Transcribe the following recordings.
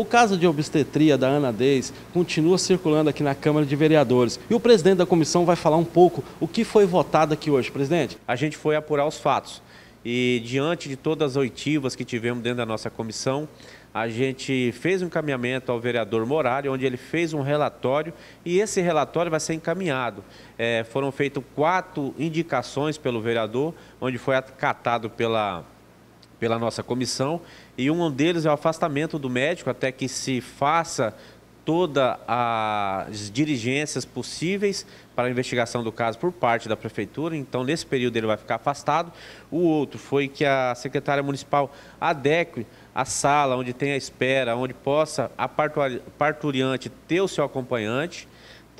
O caso de obstetria da Ana Deis continua circulando aqui na Câmara de Vereadores. E o presidente da comissão vai falar um pouco o que foi votado aqui hoje, presidente. A gente foi apurar os fatos. E diante de todas as oitivas que tivemos dentro da nossa comissão, a gente fez um encaminhamento ao vereador Morari, onde ele fez um relatório e esse relatório vai ser encaminhado. É, foram feitas quatro indicações pelo vereador, onde foi acatado pela pela nossa comissão, e um deles é o afastamento do médico até que se faça todas as diligências possíveis para a investigação do caso por parte da prefeitura. Então, nesse período ele vai ficar afastado. O outro foi que a secretária municipal adeque a sala onde tem a espera, onde possa a parturiante ter o seu acompanhante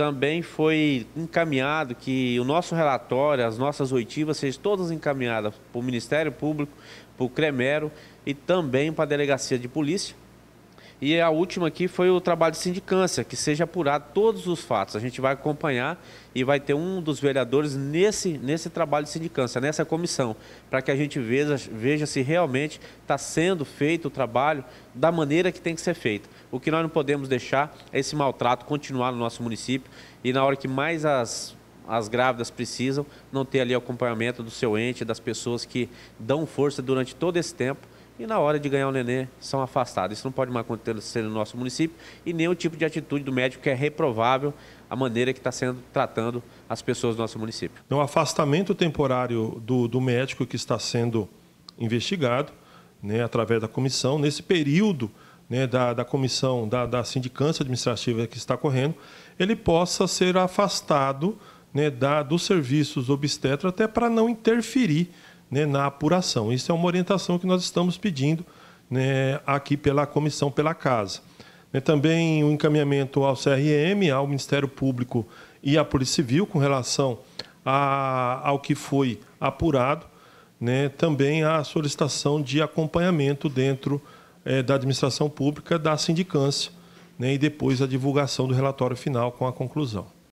também foi encaminhado que o nosso relatório, as nossas oitivas, sejam todas encaminhadas para o Ministério Público, para o CREMERO e também para a Delegacia de Polícia, e a última aqui foi o trabalho de sindicância, que seja apurado todos os fatos. A gente vai acompanhar e vai ter um dos vereadores nesse, nesse trabalho de sindicância, nessa comissão, para que a gente veja, veja se realmente está sendo feito o trabalho da maneira que tem que ser feito. O que nós não podemos deixar é esse maltrato continuar no nosso município e na hora que mais as, as grávidas precisam, não ter ali acompanhamento do seu ente, das pessoas que dão força durante todo esse tempo e na hora de ganhar o nenê são afastados. Isso não pode mais acontecer no nosso município e o tipo de atitude do médico que é reprovável a maneira que está sendo tratando as pessoas do nosso município. O afastamento temporário do, do médico que está sendo investigado, né, através da comissão, nesse período né, da, da comissão, da, da sindicância administrativa que está correndo, ele possa ser afastado né, da, dos serviços obstetro até para não interferir né, na apuração. Isso é uma orientação que nós estamos pedindo né, aqui pela comissão, pela casa. Né, também o um encaminhamento ao CRM, ao Ministério Público e à Polícia Civil com relação a, ao que foi apurado, né, também a solicitação de acompanhamento dentro é, da administração pública da sindicância né, e depois a divulgação do relatório final com a conclusão.